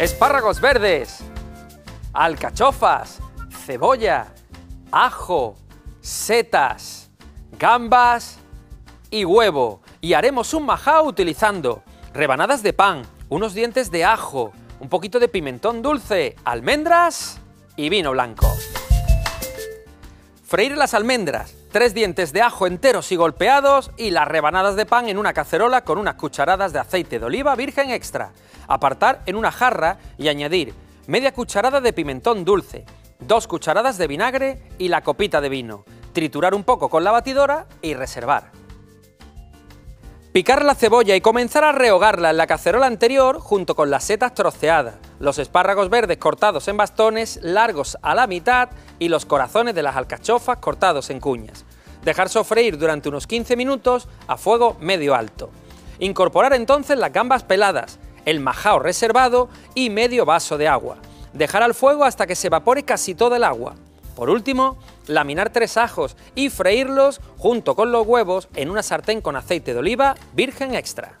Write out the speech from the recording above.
espárragos verdes, alcachofas, cebolla, ajo, setas, gambas y huevo. Y haremos un majao utilizando rebanadas de pan, unos dientes de ajo, un poquito de pimentón dulce, almendras y vino blanco. Freír las almendras, tres dientes de ajo enteros y golpeados y las rebanadas de pan en una cacerola con unas cucharadas de aceite de oliva virgen extra. Apartar en una jarra y añadir media cucharada de pimentón dulce, dos cucharadas de vinagre y la copita de vino. Triturar un poco con la batidora y reservar. Picar la cebolla y comenzar a rehogarla en la cacerola anterior junto con las setas troceadas, los espárragos verdes cortados en bastones largos a la mitad y los corazones de las alcachofas cortados en cuñas. Dejar sofreír durante unos 15 minutos a fuego medio alto. Incorporar entonces las gambas peladas, el majao reservado y medio vaso de agua. Dejar al fuego hasta que se evapore casi todo el agua. Por último, laminar tres ajos y freírlos junto con los huevos en una sartén con aceite de oliva virgen extra.